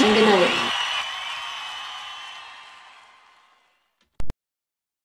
night. Thank. Good night.